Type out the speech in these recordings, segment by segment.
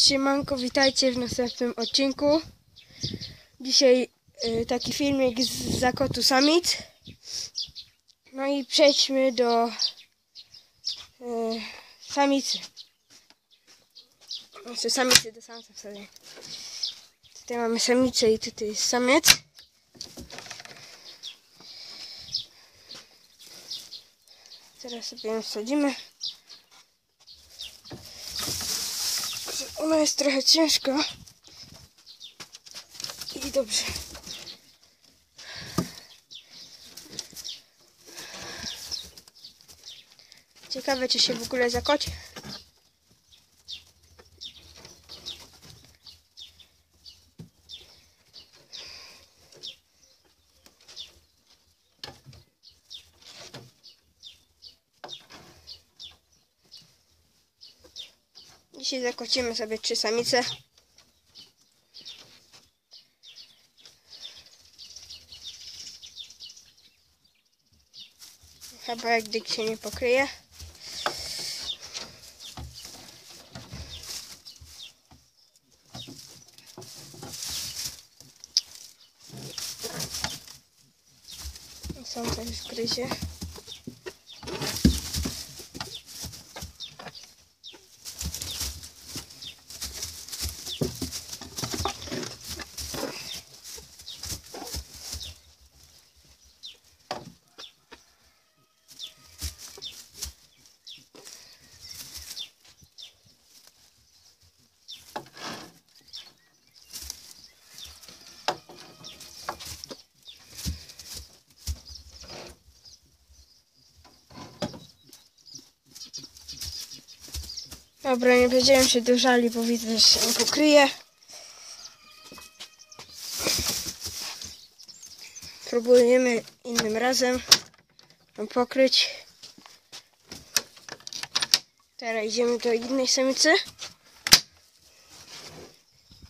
Siemanko, witajcie w następnym odcinku. Dzisiaj y, taki filmik z zakotu samic. No i przejdźmy do y, samicy. Znaczy samicy do samca wtedy. Tutaj mamy samicę i tutaj jest samiec. Teraz sobie ją wsadzimy. Ona jest trochę ciężka. I dobrze. Ciekawe, czy się w ogóle zakocie. Dzisiaj zakocimy sobie trzy samice. Chyba jak dyk się nie pokryje. Są też gryzie. Dobra, nie będziemy się dużali, bo widzę, że się pokryje. Próbujemy innym razem pokryć. Teraz idziemy do innej samicy.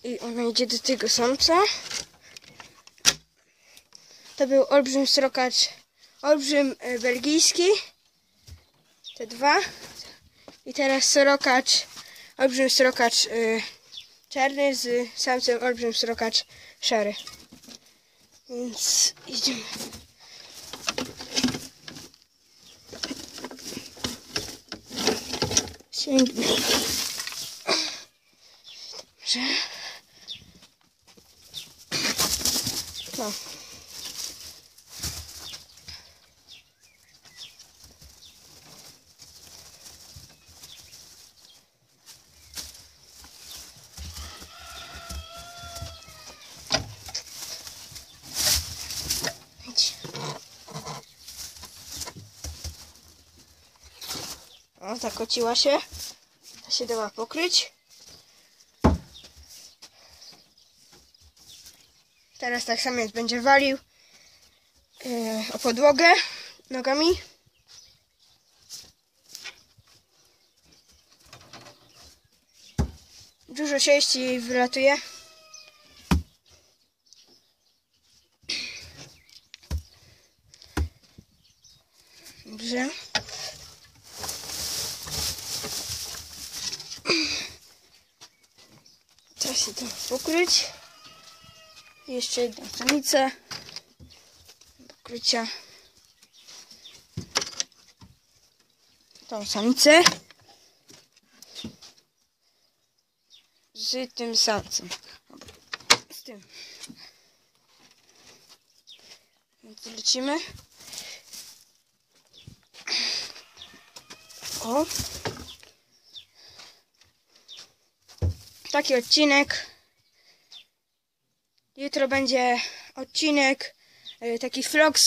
I ona idzie do tego samca. To był olbrzym srokacz, olbrzym e, belgijski. Te dwa. I teraz sorokacz, olbrzym sorokacz y, czarny z samcem olbrzym sorokacz szary. Więc idziemy. Sięgnę. Dobrze. No. Idź. O, zakociła się. Ta się dała pokryć. Teraz tak samiec będzie walił yy, o podłogę nogami. Dużo sześci jej wylatuje. Dobrze. Teraz się to pokryć. Jeszcze jedną samicę. Pokrycia. Tą samicę. Z tym samcem. Z tym. Więc lecimy. O. Taki odcinek. Jutro będzie odcinek, y, taki vlog